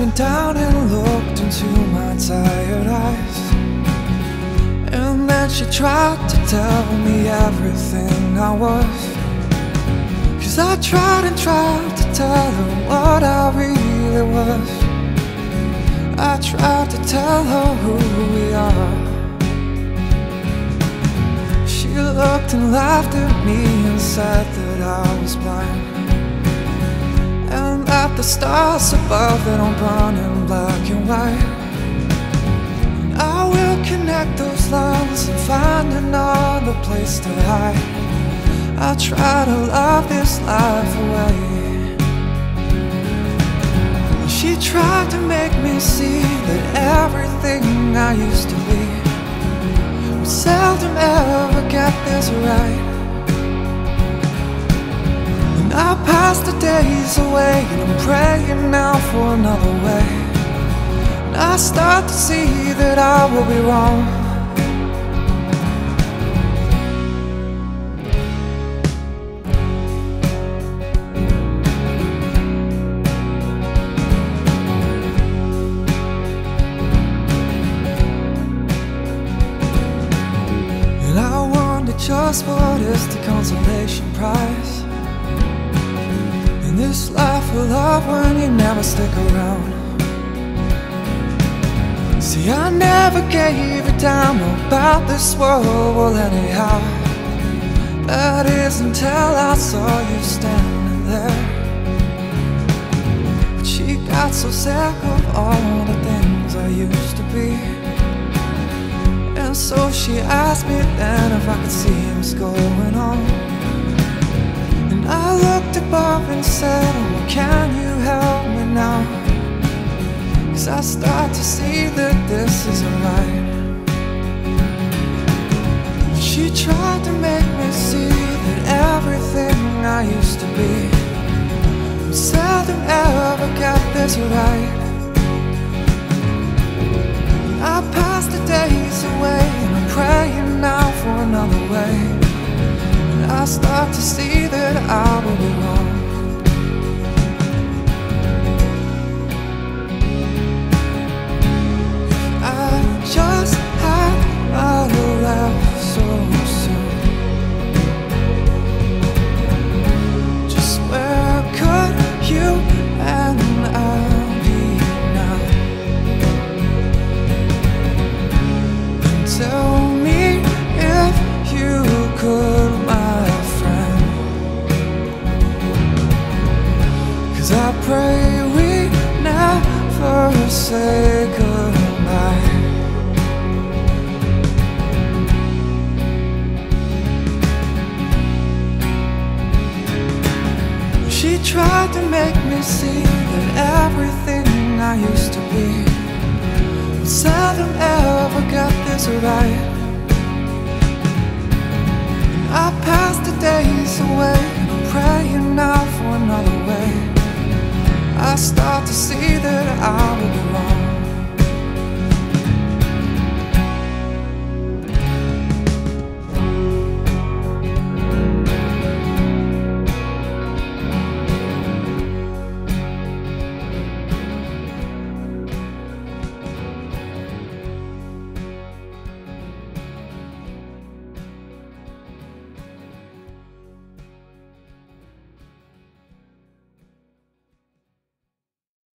bent down and looked into my tired eyes. And then she tried to tell me everything I was. Cause I tried and tried to tell her what I really was. I tried to tell her who we are. She looked and laughed at me and said that I was blind. And that the stars above it don't burn in black and white. And I will connect those lines and find another place to hide. I try to love this life away. She tried to make me see that everything I used to be would seldom ever get this right. I pass the days away and I'm praying now for another way. And I start to see that I will be wrong. And I wonder just what is the consolation prize this life of love when you never stick around. See, I never gave a damn about this world, well anyhow. That is until I saw you standing there. But she got so sick of all the things I used to be. And so she asked me then if I could see what's going above and said, Oh, can you help me now? Cause I start to see that this isn't right. She tried to make me see that everything I used to be would seldom ever get this right. I pass the days away and I'm praying now for another way. And I start to see that I will Cause I pray we never say goodbye. She tried to make me see that everything I used to be would seldom ever get this right. I pass the days away praying now for another. I start to see that I will.